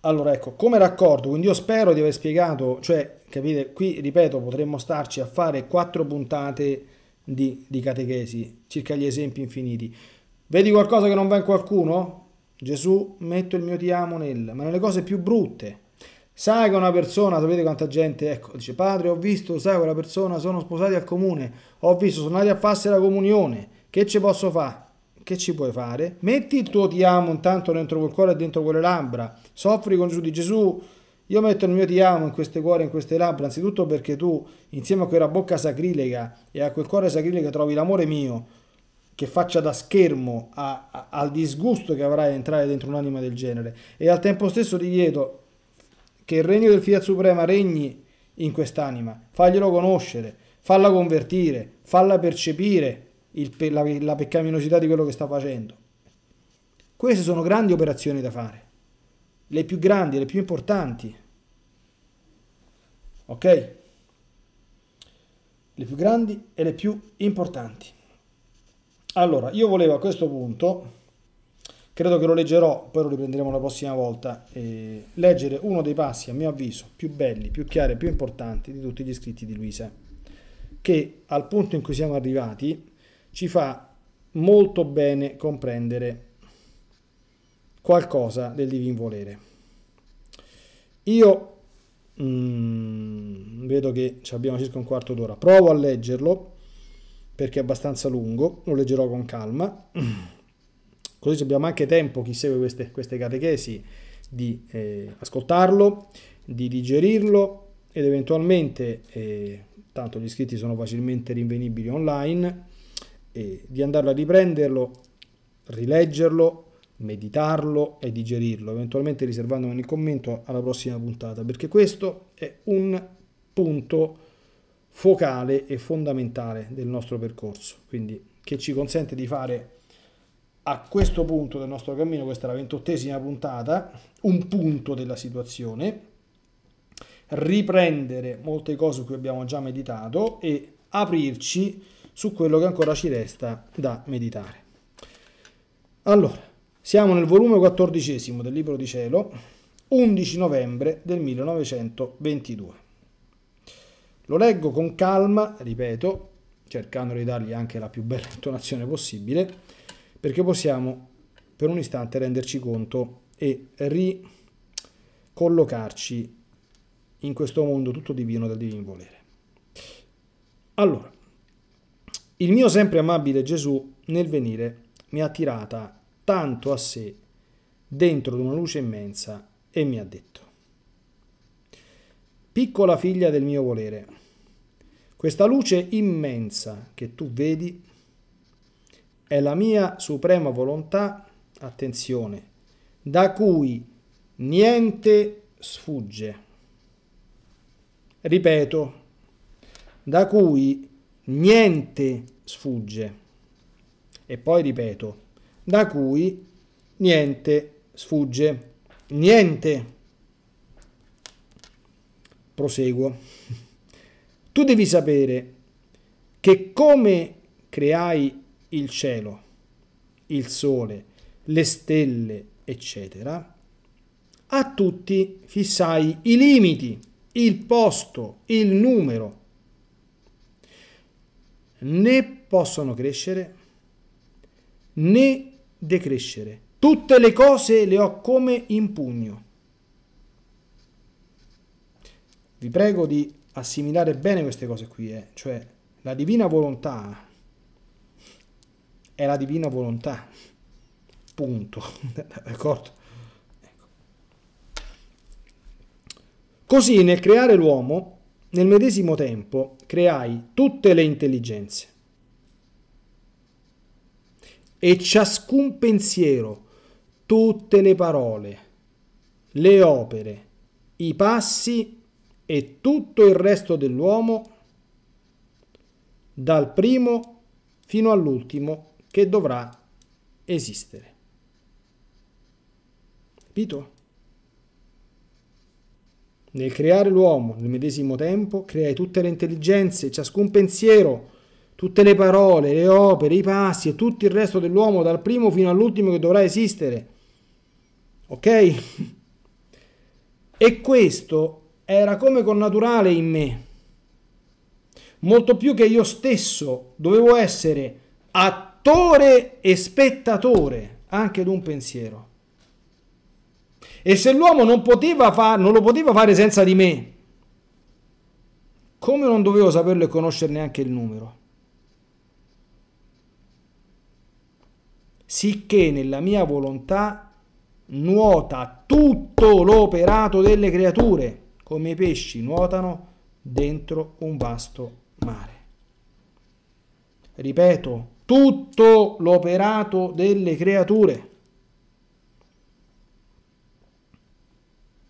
Allora ecco, come raccordo, quindi io spero di aver spiegato, cioè capite, qui ripeto, potremmo starci a fare quattro puntate di, di catechesi, circa gli esempi infiniti. Vedi qualcosa che non va in qualcuno? Gesù, metto il mio ti amo nel, ma nelle cose più brutte. Sai che una persona, sapete quanta gente, ecco, dice padre, ho visto, sai, quella persona sono sposati al comune, ho visto, sono andati a farsi la comunione, che ci posso fare? che ci puoi fare? Metti il tuo ti amo intanto dentro quel cuore e dentro quelle labbra, soffri con Gesù di Gesù, io metto il mio ti amo in queste cuore e in queste labbra, anzitutto perché tu, insieme a quella bocca sacrilega e a quel cuore sacrilega, trovi l'amore mio. che faccia da schermo a, a, al disgusto che avrai a entrare dentro un'anima del genere e al tempo stesso ti chiedo che il regno del Fiat Suprema regni in quest'anima, faglielo conoscere, falla convertire, falla percepire il, la, la peccaminosità di quello che sta facendo. Queste sono grandi operazioni da fare, le più grandi, le più importanti. Ok? Le più grandi e le più importanti. Allora, io volevo a questo punto, credo che lo leggerò, poi lo riprenderemo la prossima volta, eh, leggere uno dei passi, a mio avviso, più belli, più chiari, più importanti di tutti gli scritti di Luisa, che al punto in cui siamo arrivati ci fa molto bene comprendere qualcosa del divin volere. Io mm, vedo che abbiamo circa un quarto d'ora, provo a leggerlo perché è abbastanza lungo, lo leggerò con calma, così abbiamo anche tempo, chi segue queste, queste catechesi, di eh, ascoltarlo, di digerirlo ed eventualmente, eh, tanto gli iscritti sono facilmente rinvenibili online, eh, di andarlo a riprenderlo, rileggerlo, meditarlo e digerirlo, eventualmente riservandomi il commento alla prossima puntata, perché questo è un punto focale e fondamentale del nostro percorso, quindi che ci consente di fare a questo punto del nostro cammino, questa è la ventottesima puntata, un punto della situazione, riprendere molte cose su cui abbiamo già meditato e aprirci su quello che ancora ci resta da meditare. Allora, siamo nel volume quattordicesimo del Libro di Cielo, 11 novembre del 1922. Lo leggo con calma, ripeto, cercando di dargli anche la più bella intonazione possibile, perché possiamo per un istante renderci conto e ricollocarci in questo mondo tutto divino del divino volere. Allora, il mio sempre amabile Gesù nel venire mi ha tirata tanto a sé dentro di una luce immensa e mi ha detto Piccola figlia del mio volere, questa luce immensa che tu vedi è la mia suprema volontà, attenzione, da cui niente sfugge. Ripeto, da cui niente sfugge. E poi ripeto, da cui niente sfugge. Niente proseguo. Tu devi sapere che come creai il cielo, il sole, le stelle, eccetera, a tutti fissai i limiti, il posto, il numero. Né possono crescere né decrescere. Tutte le cose le ho come in pugno. Vi prego di assimilare bene queste cose qui, eh? cioè la divina volontà è la divina volontà, punto, d'accordo? Ecco. Così nel creare l'uomo, nel medesimo tempo, creai tutte le intelligenze e ciascun pensiero, tutte le parole, le opere, i passi e tutto il resto dell'uomo, dal primo fino all'ultimo che dovrà esistere. Capito? Nel creare l'uomo nel medesimo tempo, creai tutte le intelligenze, ciascun pensiero, tutte le parole, le opere, i passi e tutto il resto dell'uomo dal primo fino all'ultimo che dovrà esistere. Ok? E questo era come connaturale in me. Molto più che io stesso dovevo essere attore e spettatore anche di un pensiero. E se l'uomo non, poteva far, non lo poteva fare senza di me, come non dovevo saperlo e conoscerne anche il numero? Sicché nella mia volontà nuota tutto l'operato delle creature come i pesci nuotano dentro un vasto mare. Ripeto, tutto l'operato delle creature.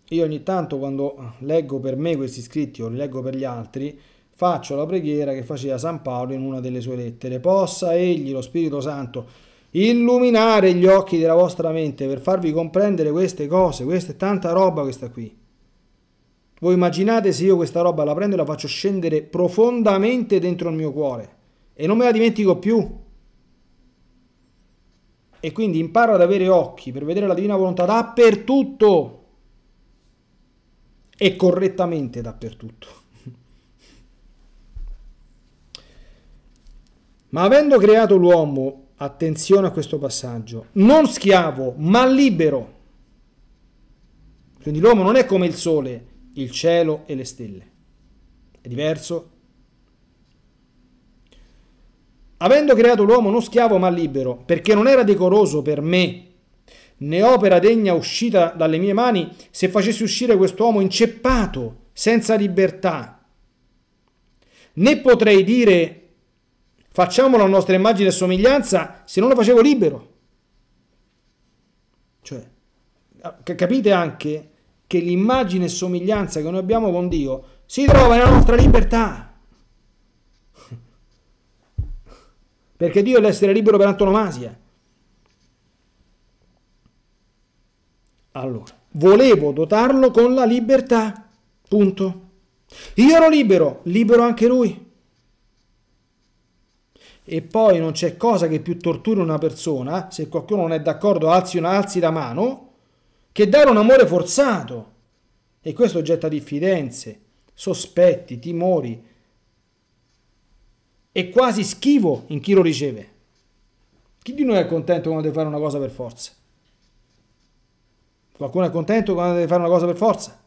Io ogni tanto quando leggo per me questi scritti o li leggo per gli altri, faccio la preghiera che faceva San Paolo in una delle sue lettere. Possa egli, lo Spirito Santo, illuminare gli occhi della vostra mente per farvi comprendere queste cose. Questa è tanta roba questa qui. Voi immaginate se io questa roba la prendo e la faccio scendere profondamente dentro il mio cuore e non me la dimentico più. E quindi imparo ad avere occhi per vedere la divina volontà dappertutto e correttamente dappertutto. Ma avendo creato l'uomo, attenzione a questo passaggio, non schiavo, ma libero. Quindi l'uomo non è come il sole, il cielo e le stelle. È diverso. Avendo creato l'uomo non schiavo ma libero, perché non era decoroso per me né opera degna uscita dalle mie mani se facessi uscire quest'uomo inceppato, senza libertà. Né potrei dire facciamolo a nostra immagine e somiglianza se non lo facevo libero. Cioè, capite anche che l'immagine e somiglianza che noi abbiamo con Dio si trova nella nostra libertà. Perché Dio è l'essere libero per antonomasia. Allora, volevo dotarlo con la libertà. Punto. Io ero libero, libero anche lui. E poi non c'è cosa che più torturi una persona, se qualcuno non è d'accordo alzi, alzi la mano, che dare un amore forzato. E questo getta diffidenze, sospetti, timori e quasi schivo in chi lo riceve. Chi di noi è contento quando deve fare una cosa per forza? Qualcuno è contento quando deve fare una cosa per forza?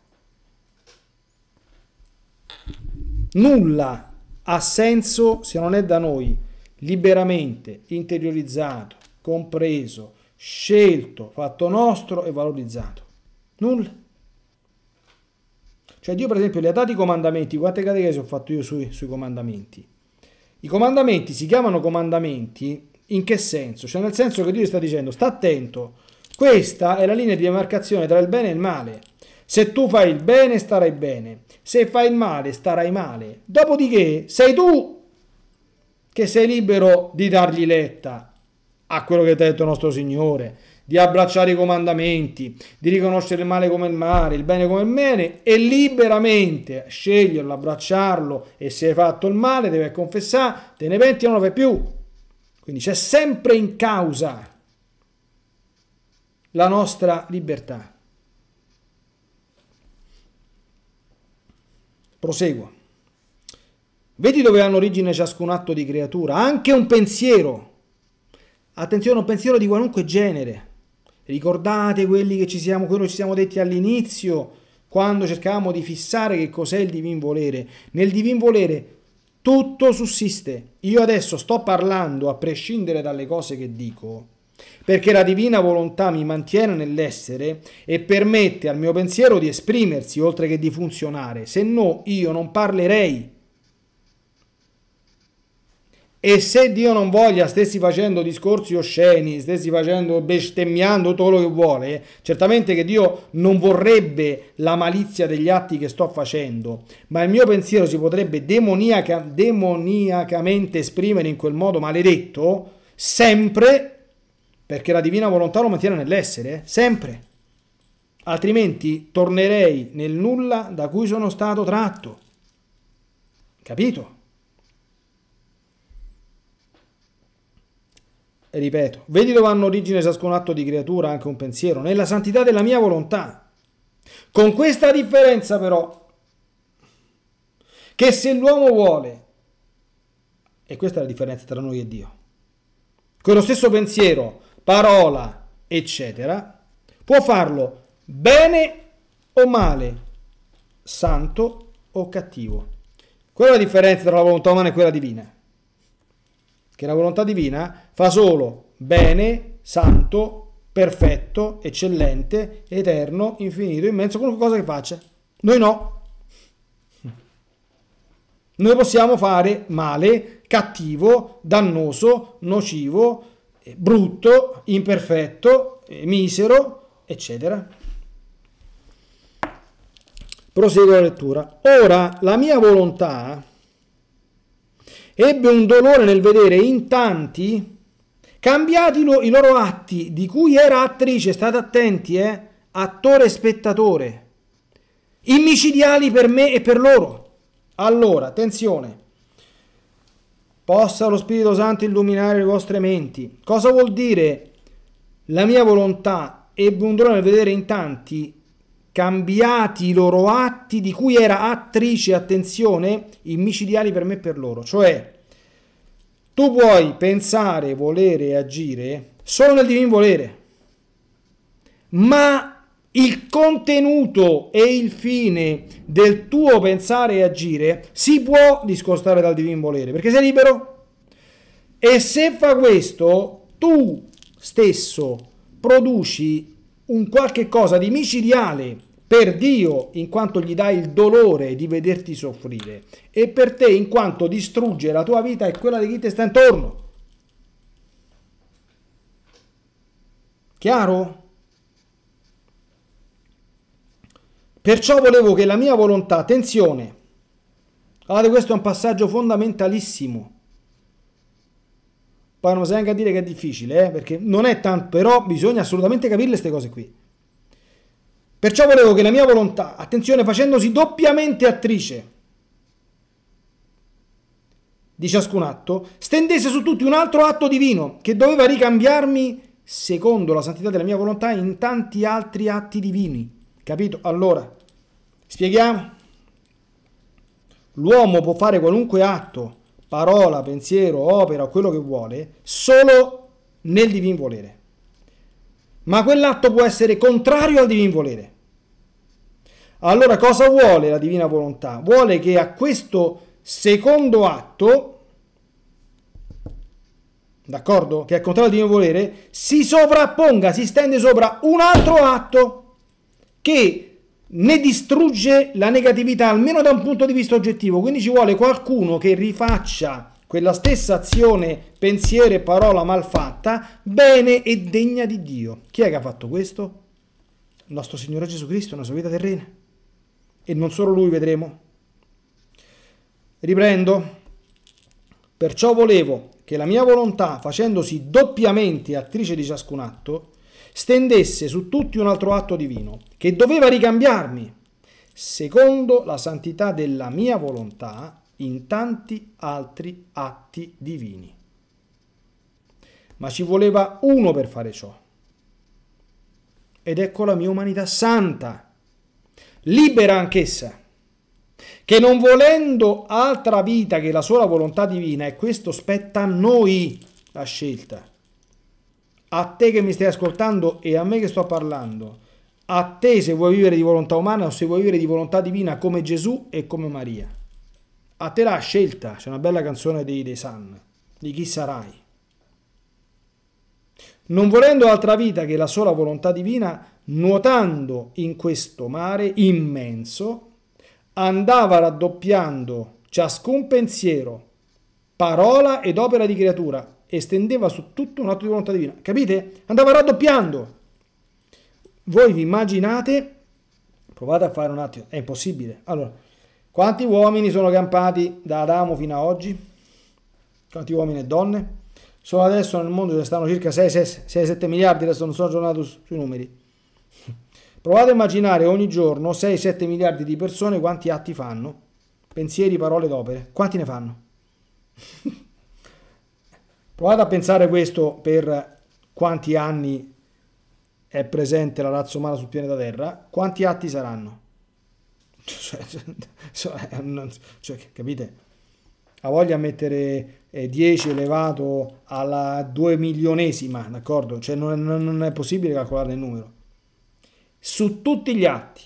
Nulla ha senso se non è da noi liberamente interiorizzato, compreso, scelto, fatto nostro e valorizzato. Nulla. Cioè Dio per esempio le ha dati i comandamenti, quante catechesi ho fatto io sui, sui comandamenti? I comandamenti si chiamano comandamenti in che senso? Cioè nel senso che Dio sta dicendo sta attento questa è la linea di demarcazione tra il bene e il male. Se tu fai il bene starai bene, se fai il male starai male. Dopodiché sei tu che sei libero di dargli letta a quello che ti ha detto nostro Signore, di abbracciare i comandamenti, di riconoscere il male come il male, il bene come il bene e liberamente sceglierlo, abbracciarlo e se hai fatto il male devi confessare, te ne penti e non lo fai più. Quindi c'è sempre in causa la nostra libertà. Proseguo. Vedi dove hanno origine ciascun atto di creatura, anche un pensiero. Attenzione, un pensiero di qualunque genere. Ricordate quelli che ci siamo, quello che ci siamo detti all'inizio, quando cercavamo di fissare che cos'è il divin volere. Nel divin volere tutto sussiste. Io adesso sto parlando, a prescindere dalle cose che dico, perché la divina volontà mi mantiene nell'essere e permette al mio pensiero di esprimersi oltre che di funzionare, se no io non parlerei. E se Dio non voglia stessi facendo discorsi osceni, stessi facendo bestemmiando tutto quello che vuole, certamente che Dio non vorrebbe la malizia degli atti che sto facendo, ma il mio pensiero si potrebbe demoniaca, demoniacamente esprimere in quel modo maledetto sempre perché la divina volontà lo mantiene nell'essere, sempre. Altrimenti tornerei nel nulla da cui sono stato tratto. Capito? Ripeto, vedi dove hanno origine ciascun atto di creatura, anche un pensiero, nella santità della mia volontà. Con questa differenza però, che se l'uomo vuole, e questa è la differenza tra noi e Dio, quello stesso pensiero parola, eccetera, può farlo bene o male, santo o cattivo. Quella è la differenza tra la volontà umana e quella divina. Che la volontà divina fa solo bene, santo, perfetto, eccellente, eterno, infinito, immenso, qualunque cosa che faccia. Noi no. Noi possiamo fare male, cattivo, dannoso, nocivo, eh, brutto, imperfetto, eh, misero, eccetera. Proseguo la lettura. Ora la mia volontà ebbe un dolore nel vedere in tanti cambiati i loro atti di cui era attrice, state attenti, eh, attore e spettatore, immicidiali per me e per loro. Allora, attenzione, possa lo Spirito Santo illuminare le vostre menti. Cosa vuol dire la mia volontà ebbe un dolore nel vedere in tanti cambiati i loro atti di cui era attrice, attenzione, immicidiali per me e per loro. Cioè, tu puoi pensare, volere e agire solo nel divin volere, ma il contenuto e il fine del tuo pensare e agire si può discostare dal divin volere, perché sei libero. E se fa questo, tu stesso produci un qualche cosa di micidiale per Dio in quanto gli dai il dolore di vederti soffrire e per te in quanto distrugge la tua vita e quella di chi ti sta intorno. Chiaro? Perciò volevo che la mia volontà, attenzione, guardate questo è un passaggio fondamentalissimo. Poi non si neanche a dire che è difficile, eh, perché non è tanto, però bisogna assolutamente capire queste cose qui. Perciò volevo che la mia volontà, attenzione, facendosi doppiamente attrice di ciascun atto, stendesse su tutti un altro atto divino che doveva ricambiarmi, secondo la santità della mia volontà, in tanti altri atti divini. Capito? Allora, spieghiamo. L'uomo può fare qualunque atto, parola, pensiero, opera quello che vuole, solo nel divin volere ma quell'atto può essere contrario al divin volere. Allora cosa vuole la divina volontà? Vuole che a questo secondo atto, d'accordo? Che è contrario al divino volere, si sovrapponga, si stende sopra un altro atto che ne distrugge la negatività, almeno da un punto di vista oggettivo. Quindi ci vuole qualcuno che rifaccia quella stessa azione, pensiero e parola malfatta, bene e degna di Dio. Chi è che ha fatto questo? Il nostro Signore Gesù Cristo, nella sua vita terrena. E non solo Lui, vedremo. Riprendo. Perciò volevo che la mia volontà, facendosi doppiamente attrice di ciascun atto, stendesse su tutti un altro atto divino, che doveva ricambiarmi, secondo la santità della mia volontà, in tanti altri atti divini. Ma ci voleva uno per fare ciò. Ed ecco la mia umanità santa, libera anch'essa, che non volendo altra vita che la sola volontà divina, e questo spetta a noi la scelta. A te che mi stai ascoltando e a me che sto parlando, a te se vuoi vivere di volontà umana o se vuoi vivere di volontà divina come Gesù e come Maria. A te la scelta, c'è una bella canzone dei, dei Sun, di chi sarai. Non volendo altra vita che la sola volontà divina, nuotando in questo mare immenso, andava raddoppiando ciascun pensiero, parola ed opera di creatura e stendeva su tutto un atto di volontà divina. Capite? Andava raddoppiando. Voi vi immaginate, provate a fare un attimo, è impossibile. Allora, quanti uomini sono campati da Adamo fino ad oggi? Quanti uomini e donne? Solo adesso nel mondo ce ne stanno circa 6-7 miliardi, adesso non sono aggiornato sui numeri. Provate a immaginare ogni giorno 6-7 miliardi di persone quanti atti fanno, pensieri, parole ed opere. Quanti ne fanno? Provate a pensare questo per quanti anni è presente la razza umana sul pianeta Terra, quanti atti saranno? Cioè, cioè, cioè, capite? Ha voglia a mettere eh, 10 elevato alla 2 milionesima, d'accordo? Cioè non, non è possibile calcolare il numero. Su tutti gli atti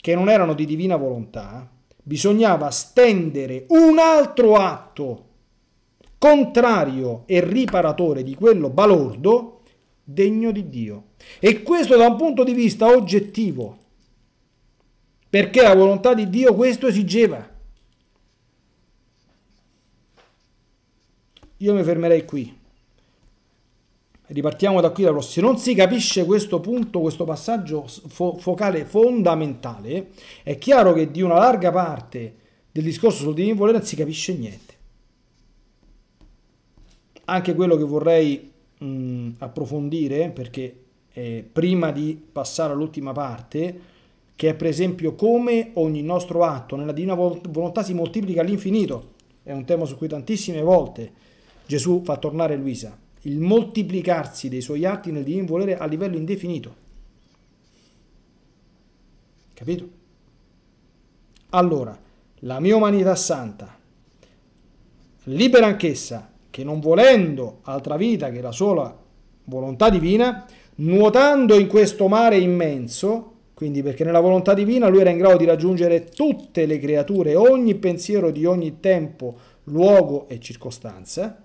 che non erano di divina volontà, bisognava stendere un altro atto contrario e riparatore di quello balordo degno di Dio. E questo da un punto di vista oggettivo perché la volontà di Dio questo esigeva. io mi fermerei qui. Ripartiamo da qui la prossima. Non si capisce questo punto, questo passaggio fo focale fondamentale, è chiaro che di una larga parte del discorso sul divino volere non si capisce niente. Anche quello che vorrei mh, approfondire, perché eh, prima di passare all'ultima parte, che è per esempio come ogni nostro atto nella divina volontà si moltiplica all'infinito, è un tema su cui tantissime volte Gesù fa tornare Luisa il moltiplicarsi dei suoi atti nel divino volere a livello indefinito. Capito? Allora, la mia umanità santa, libera anch'essa, che non volendo altra vita che la sola volontà divina, nuotando in questo mare immenso, quindi perché nella volontà divina lui era in grado di raggiungere tutte le creature, ogni pensiero di ogni tempo, luogo e circostanza,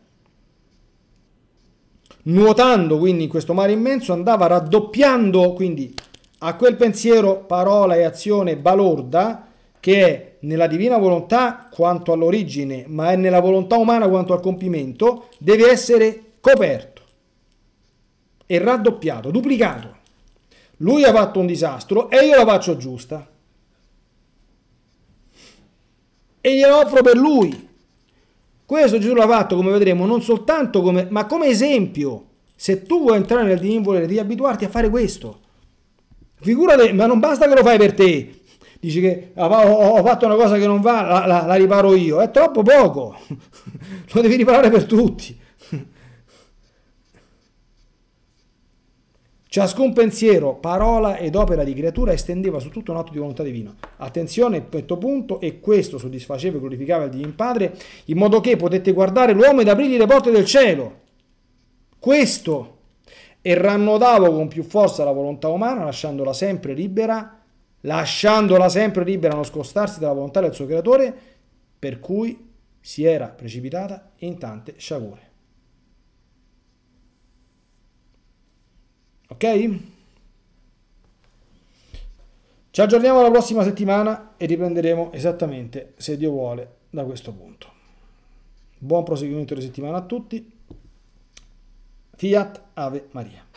nuotando quindi in questo mare immenso, andava raddoppiando quindi a quel pensiero, parola e azione balorda che è nella divina volontà quanto all'origine, ma è nella volontà umana quanto al compimento, deve essere coperto e raddoppiato, duplicato. Lui ha fatto un disastro e io la faccio giusta. E gliela offro per lui. Questo Gesù l'ha fatto, come vedremo, non soltanto come, ma come esempio. Se tu vuoi entrare nel divino volere, devi abituarti a fare questo. Figurati, ma non basta che lo fai per te. Dici che ho fatto una cosa che non va, la, la, la riparo io. È troppo poco. Lo devi riparare per tutti. Ciascun pensiero, parola ed opera di creatura estendeva su tutto un atto di volontà divina. Attenzione, questo punto, e questo soddisfaceva e glorificava il Divin Padre, in modo che potette guardare l'uomo ed aprirgli le porte del cielo. Questo, e rannodavo con più forza la volontà umana, lasciandola sempre libera, lasciandola sempre libera a non scostarsi dalla volontà del suo creatore, per cui si era precipitata in tante sciagure. Ok? Ci aggiorniamo la prossima settimana e riprenderemo esattamente, se Dio vuole, da questo punto. Buon proseguimento di settimana a tutti. Fiat Ave Maria.